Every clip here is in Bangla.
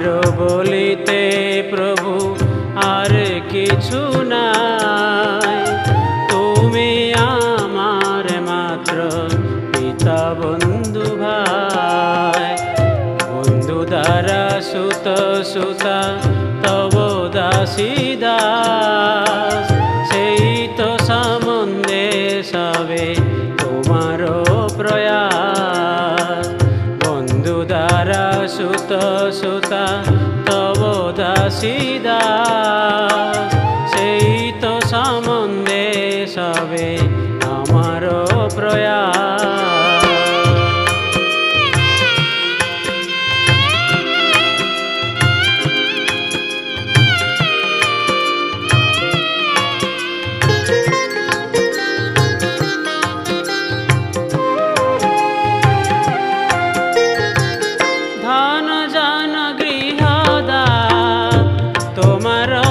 আমার বলিতে প্রভু আর কিছু নাই। তুমি আমার মাত্র পিতা বন্ধু ভাই। বন্ধু দ্বারা সুত সুতা, তব দাস। सुत सुता तव दासीदा तोदा सामन्दे सवे tomorrow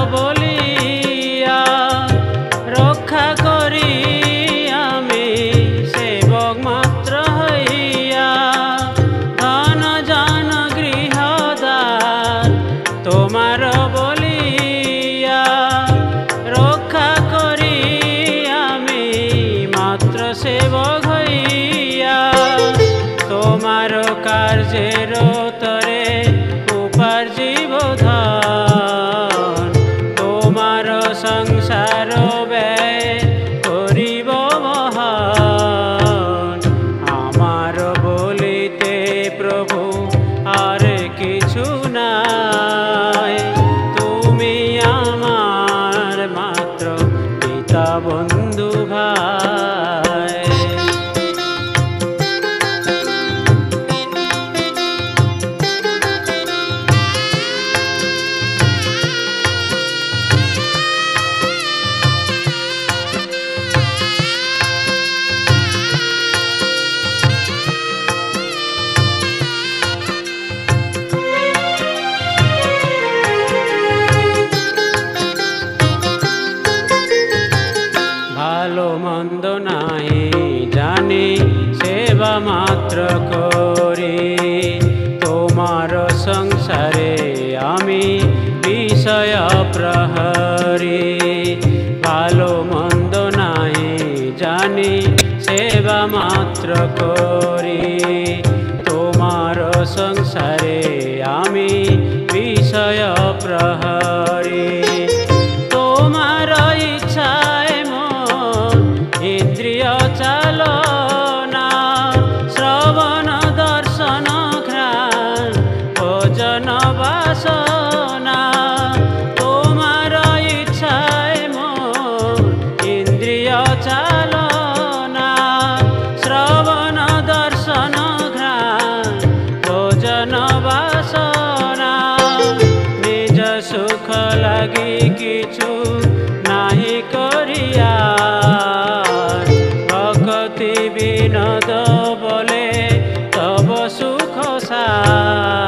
মন্দ নাই, জানি সেবা মাত্র করি। তোমার সংসারে আমি বিষয় প্রহরী ভালো মন্দ নাই, জানি সেবা মাত্র করি। তোমার সংসারে আমি বিষয় প্রহরী ইন্দ্রিয় চালনা শ্রবণ দর্শন ঘ্রাণ ভোজন বাসনা নিজ সুখ লাগি কিছু নাহি করিয়া ভকতি বিনোদ বলে তব সুখ সার